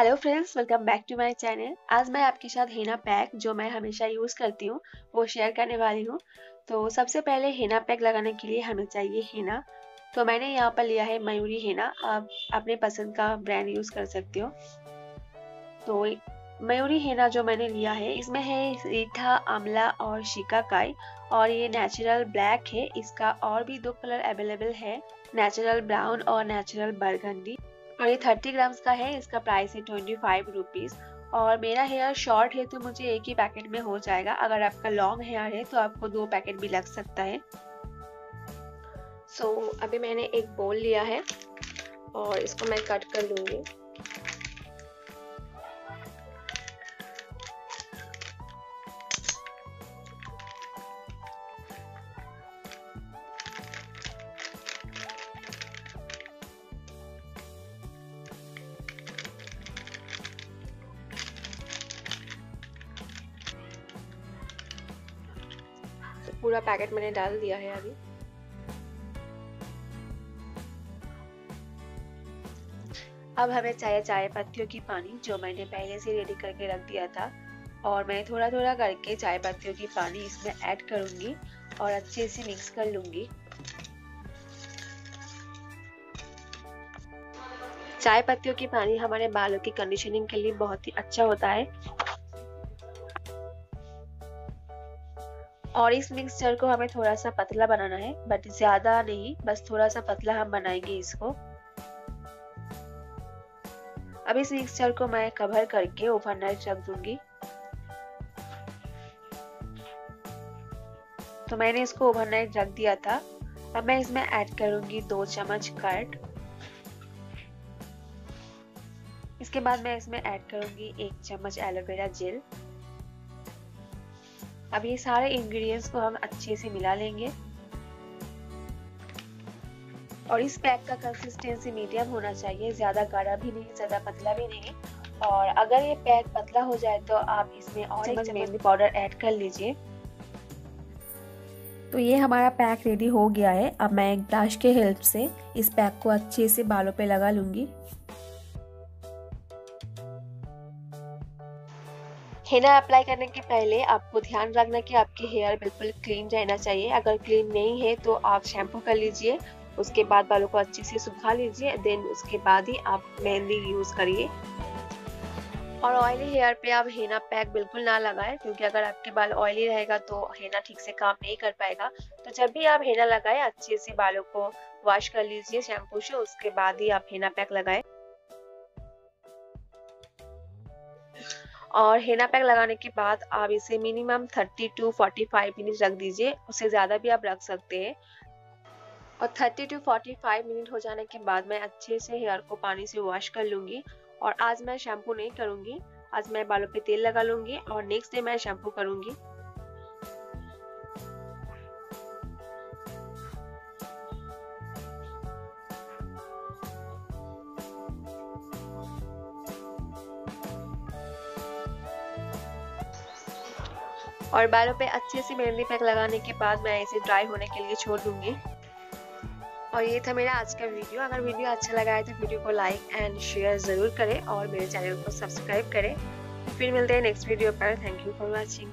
Hello friends welcome back to my channel आज मैं आपके साथ हेना पैक जो मैं हमेशा यूज़ करती हूँ, वो शेयर करने वाली हूँ। तो सबसे पहले हेना पैक लगाने के लिए हमें चाहिए हेना तो मैंने यहाँ पर लिया है मयूरी हेना आप अपने पसंद का ब्रांड यूज़ कर सकते हो। तो मयूरी हेना जो मैंने लिया है, इसमें है रीठा आमला और शिकाकाई। और ये नेचुरल ब्लैक है, इसका और भी दो कलर अवेलेबल है। नेचुरल ब्राउन और नेचुरल बरगंडी और ये थर्टी ग्राम्स का है इसका प्राइस है ट्वेंटी फाइव रुपीज़ और मेरा हेयर शॉर्ट है तो मुझे एक ही पैकेट में हो जाएगा। अगर आपका लॉन्ग हेयर है तो आपको दो पैकेट भी लग सकता है। सो so, अभी मैंने एक बोल लिया है और इसको मैं कट कर लूँगी। पूरा पैकेट मैंने डाल दिया है अभी। अब हमें चाहिए चाय पत्तियों की पानी जो मैंने पहले से रेडी करके रख दिया था, और मैं थोड़ा थोड़ा करके चाय पत्तियों की पानी इसमें ऐड करूँगी और अच्छे से मिक्स कर लूँगी। चाय पत्तियों की पानी हमारे बालों की कंडीशनिंग के लिए बहुत ही अच्छा होता है। और इस मिक्सचर को हमें थोड़ा सा पतला बनाना है बट ज़्यादा नहीं, बस थोड़ा सा पतला हम बनाएँगे इसको। अब इस मिक्सचर को मैं कवर करके ओवरनाइट रख दूँगी। तो मैंने इसको ओवरनाइट रख दिया था। अब मैं इसमें ऐड करूँगी दो चम्मच कर्ड इसके बाद मैं इसमें ऐड करूँगी एक चम्मच एलोवेरा जेल अब ये सारे इंग्रेडिएंट्स को हम अच्छे से मिला लेंगे। और इस पैक का कंसिस्टेंसी मीडियम होना चाहिए ज़्यादा गाढ़ा भी नहीं ज़्यादा पतला भी नहीं। और अगर ये पैक पतला हो जाए तो आप इसमें और एक मेहंदी पाउडर ऐड कर लीजिए। तो ये हमारा पैक रेडी हो गया है। अब मैं एक ब्रश के हेल्प से इस पैक को अच्छे से बालों पे लगा लूँगी। हेना अप्लाई करने के पहले आपको ध्यान रखना कि आपके हेयर बिल्कुल क्लीन रहना चाहिए। अगर क्लीन नहीं है तो आप शैम्पू कर लीजिए, उसके बाद बालों को अच्छे से सुखा लीजिए देन उसके बाद ही आप मेहंदी यूज़ करिए। और ऑयली हेयर पे आप हेना पैक बिल्कुल ना लगाएँ, क्योंकि अगर आपके बाल ऑयली रहेगा तो हेना ठीक से काम नहीं कर पाएगा। तो जब भी आप हेना लगाएँ, अच्छे से बालों को वॉश कर लीजिए शैम्पू से, उसके बाद ही आप हेना पैक लगाएँ। और हेना पैक लगाने के बाद आप इसे मिनिमम 30 टू 45 मिनट रख दीजिए, उससे ज़्यादा भी आप रख सकते हैं। और 30 टू 45 मिनट हो जाने के बाद मैं अच्छे से हेयर को पानी से वॉश कर लूँगी और आज मैं शैम्पू नहीं करूँगी, आज मैं बालों पे तेल लगा लूँगी और नेक्स्ट डे मैं शैम्पू करूँगी। और बालों पे अच्छे से मेहंदी पैक लगाने के बाद मैं इसे ड्राई होने के लिए छोड़ दूँगी। और ये था मेरा आज का वीडियो। अगर वीडियो अच्छा लगा है तो वीडियो को लाइक एंड शेयर ज़रूर करें और मेरे चैनल को सब्सक्राइब करें। फिर मिलते हैं नेक्स्ट वीडियो पर। Thank you for watching